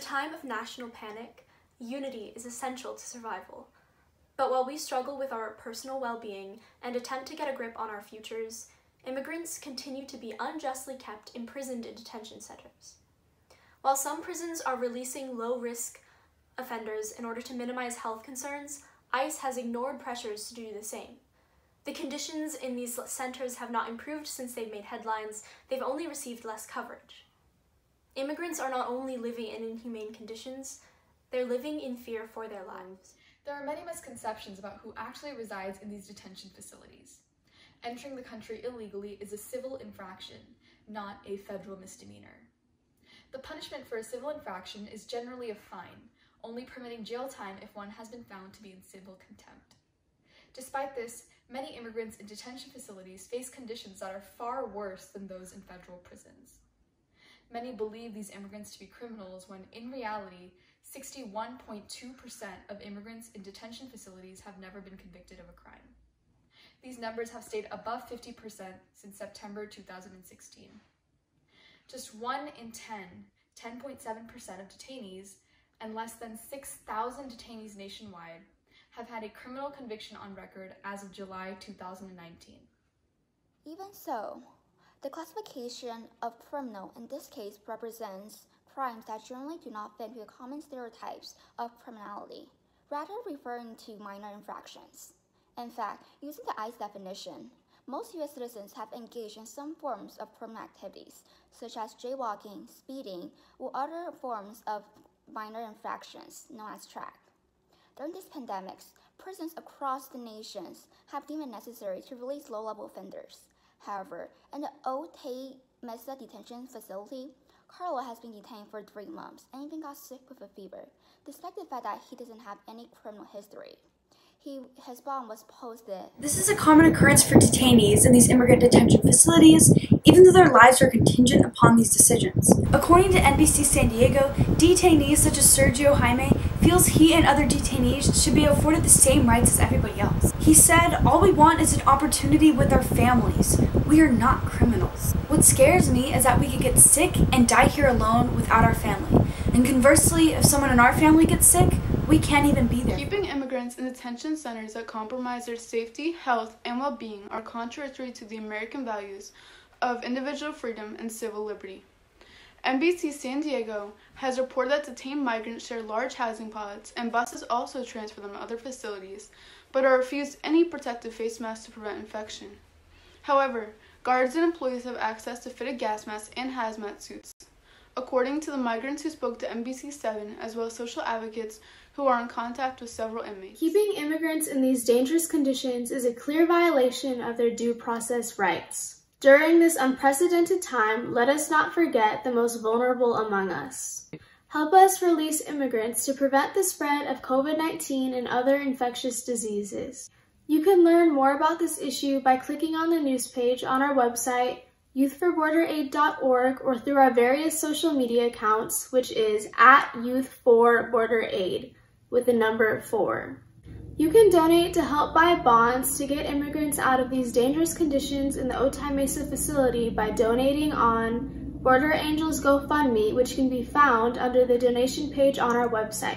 time of national panic, unity is essential to survival. But while we struggle with our personal well being and attempt to get a grip on our futures, immigrants continue to be unjustly kept imprisoned in detention centers. While some prisons are releasing low risk offenders in order to minimize health concerns, ICE has ignored pressures to do the same. The conditions in these centers have not improved since they've made headlines, they've only received less coverage. Immigrants are not only living in inhumane conditions, they're living in fear for their lives. There are many misconceptions about who actually resides in these detention facilities. Entering the country illegally is a civil infraction, not a federal misdemeanor. The punishment for a civil infraction is generally a fine, only permitting jail time if one has been found to be in civil contempt. Despite this, many immigrants in detention facilities face conditions that are far worse than those in federal prisons. Many believe these immigrants to be criminals when, in reality, 61.2% of immigrants in detention facilities have never been convicted of a crime. These numbers have stayed above 50% since September 2016. Just 1 in 10, 10.7% of detainees, and less than 6,000 detainees nationwide have had a criminal conviction on record as of July 2019. Even so, the classification of criminal in this case represents crimes that generally do not fit the common stereotypes of criminality, rather referring to minor infractions. In fact, using the ICE definition, most U.S. citizens have engaged in some forms of criminal activities, such as jaywalking, speeding, or other forms of minor infractions known as track. During these pandemics, prisons across the nations have deemed it necessary to release low-level offenders. However, in the Otay Mesa detention facility, Carlo has been detained for three months and even got sick with a fever, despite the fact that he doesn't have any criminal history he, his bond was posted. This is a common occurrence for detainees in these immigrant detention facilities, even though their lives are contingent upon these decisions. According to NBC San Diego, detainees such as Sergio Jaime feels he and other detainees should be afforded the same rights as everybody else. He said, all we want is an opportunity with our families. We are not criminals. What scares me is that we could get sick and die here alone without our family. And conversely, if someone in our family gets sick, we can't even be there. Keeping immigrants in detention centers that compromise their safety, health, and well being are contrary to the American values of individual freedom and civil liberty. NBC San Diego has reported that detained migrants share large housing pods and buses also transfer them to other facilities, but are refused any protective face masks to prevent infection. However, guards and employees have access to fitted gas masks and hazmat suits. According to the migrants who spoke to NBC7, as well as social advocates who are in contact with several inmates. Keeping immigrants in these dangerous conditions is a clear violation of their due process rights. During this unprecedented time, let us not forget the most vulnerable among us. Help us release immigrants to prevent the spread of COVID-19 and other infectious diseases. You can learn more about this issue by clicking on the news page on our website, youth4borderaid.org, or through our various social media accounts, which is at youth4borderaid with the number 4. You can donate to help buy bonds to get immigrants out of these dangerous conditions in the Otay Mesa facility by donating on Border Angels GoFundMe, which can be found under the donation page on our website.